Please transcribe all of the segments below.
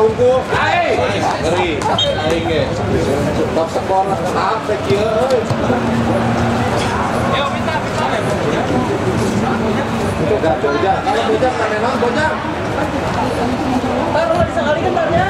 tunggu. Hai. Ngeri. Aing ge. Minta minta. Bojak, bojak. Kalau? Taruh di sekali kentarnya.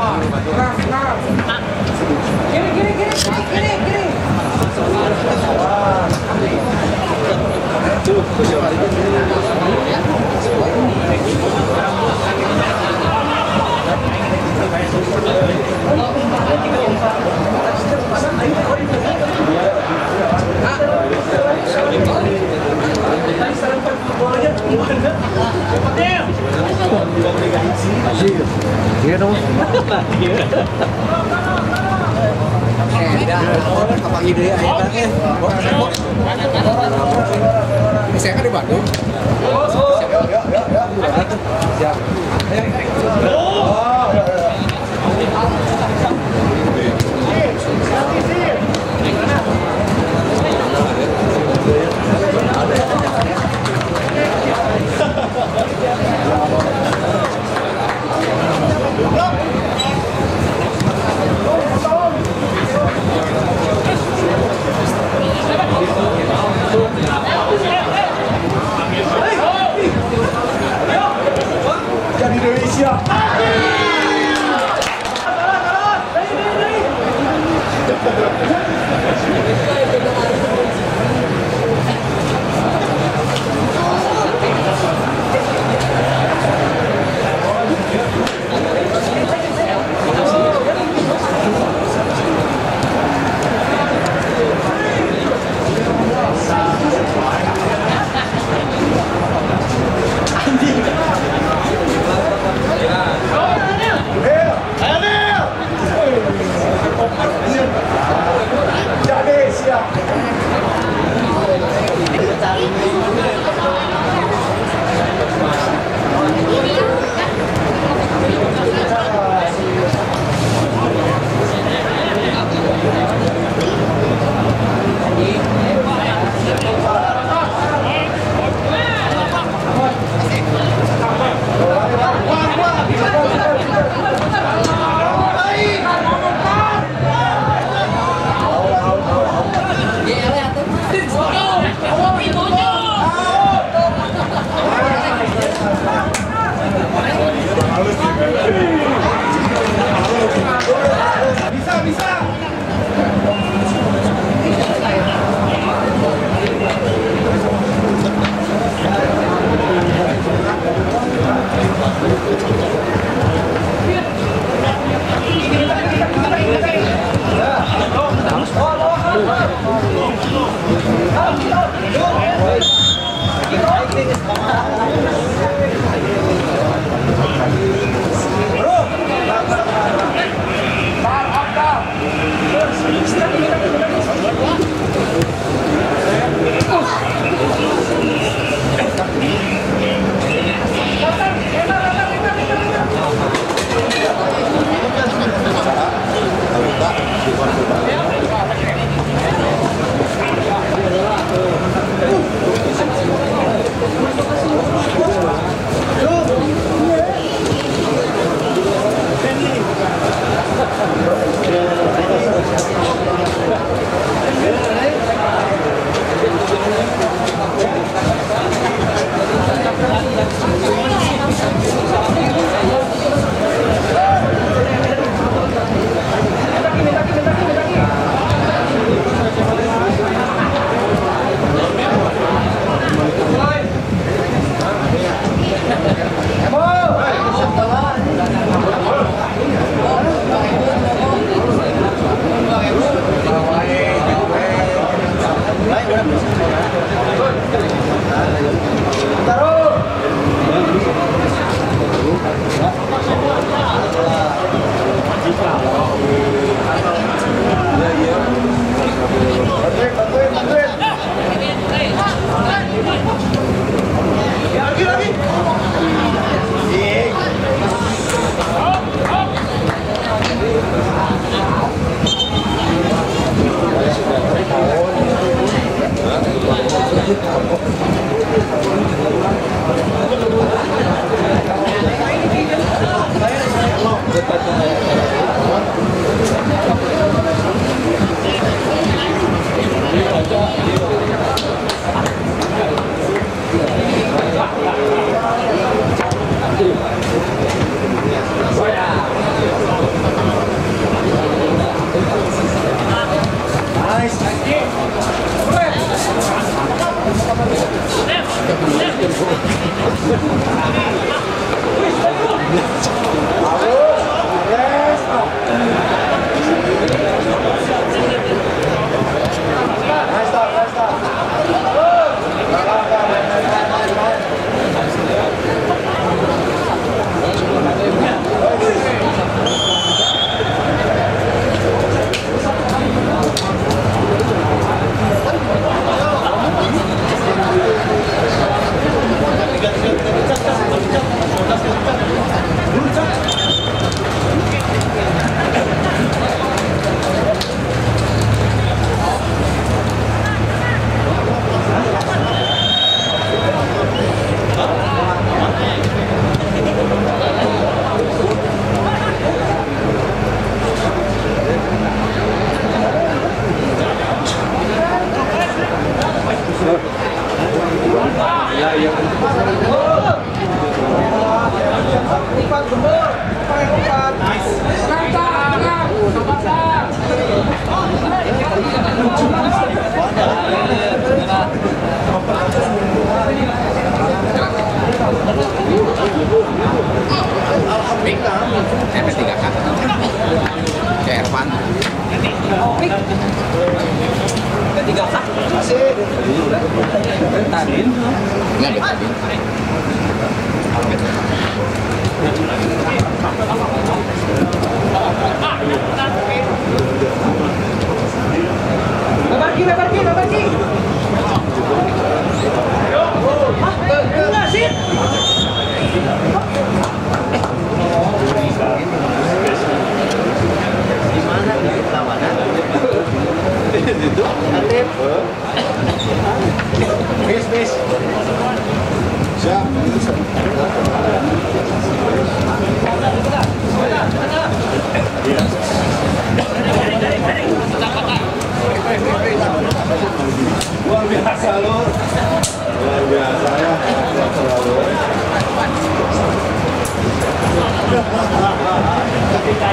apa ide ya? Saya kan di Bandung.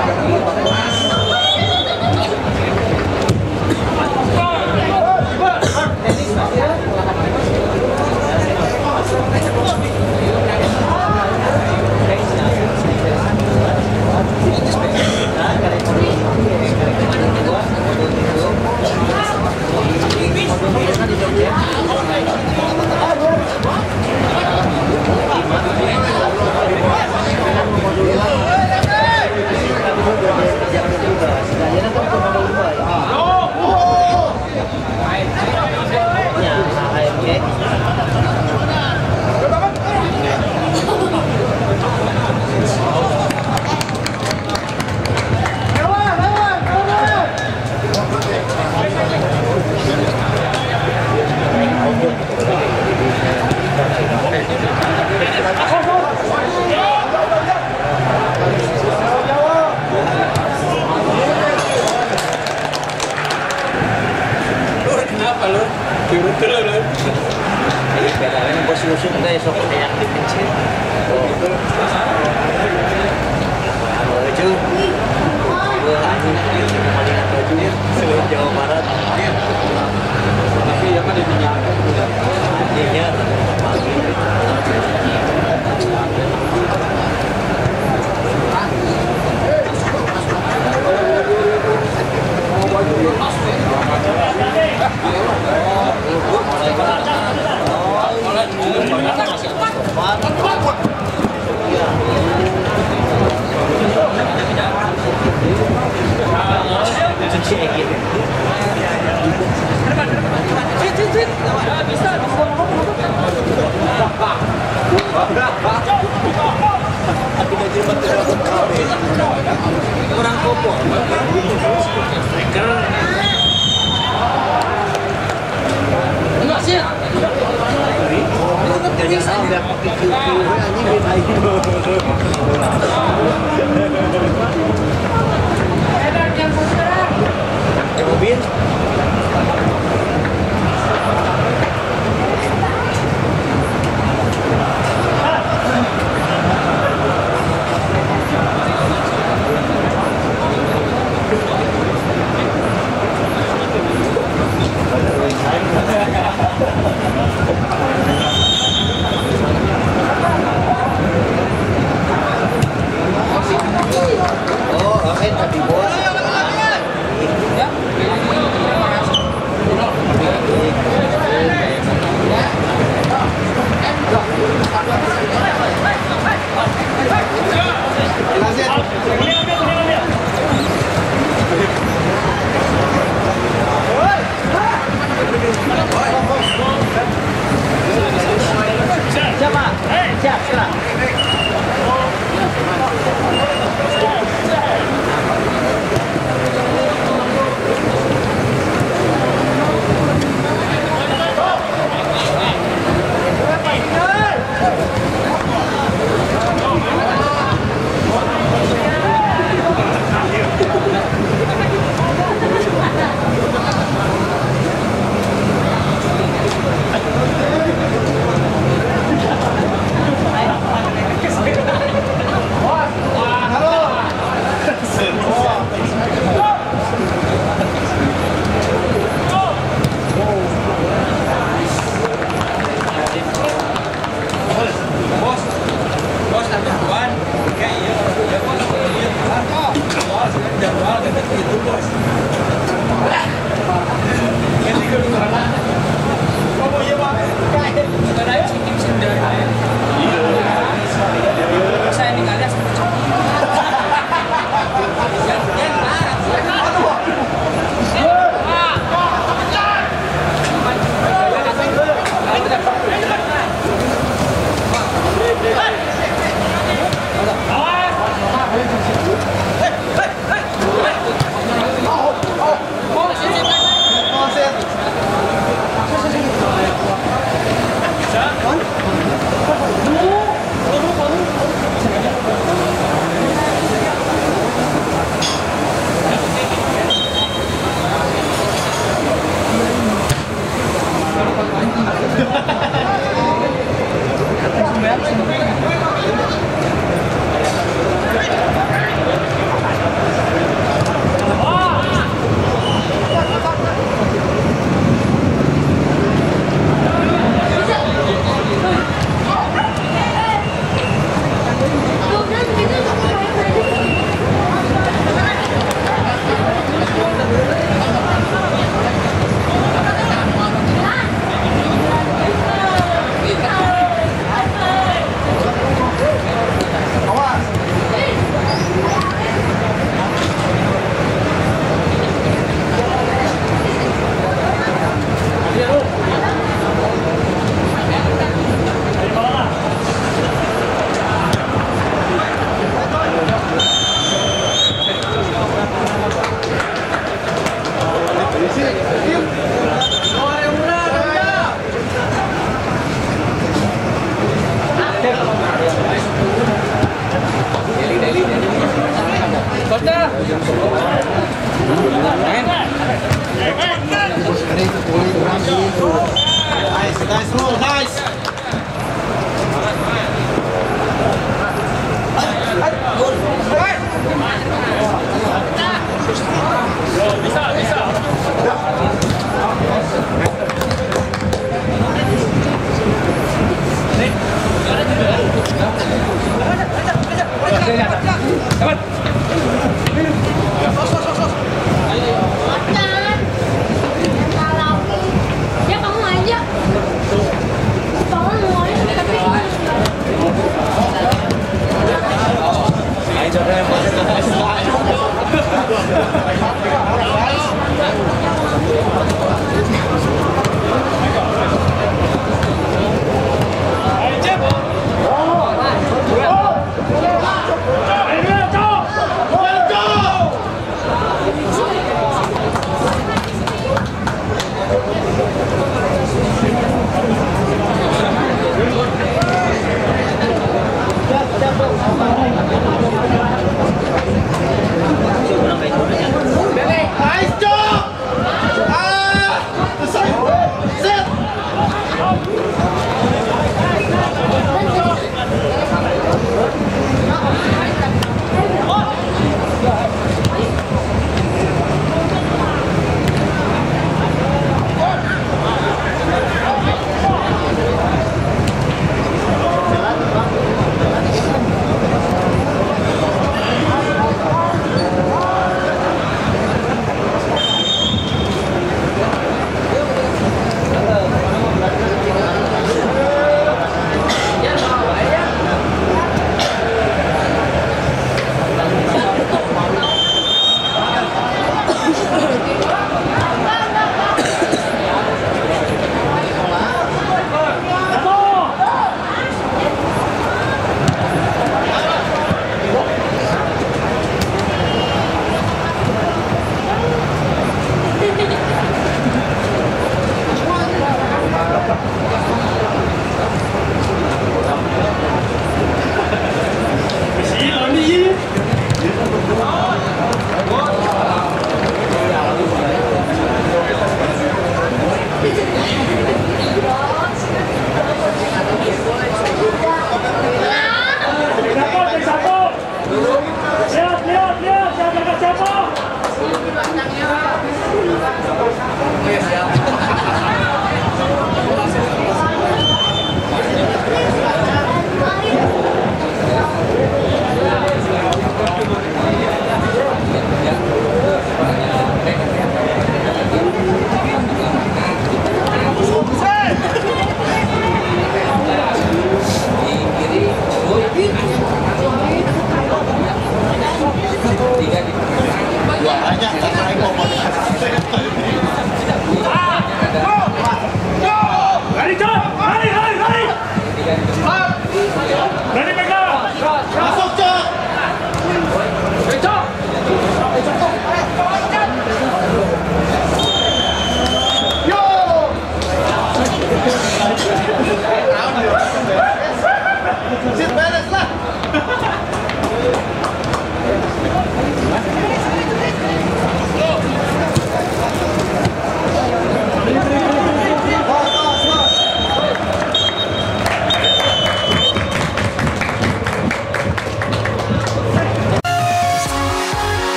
complica.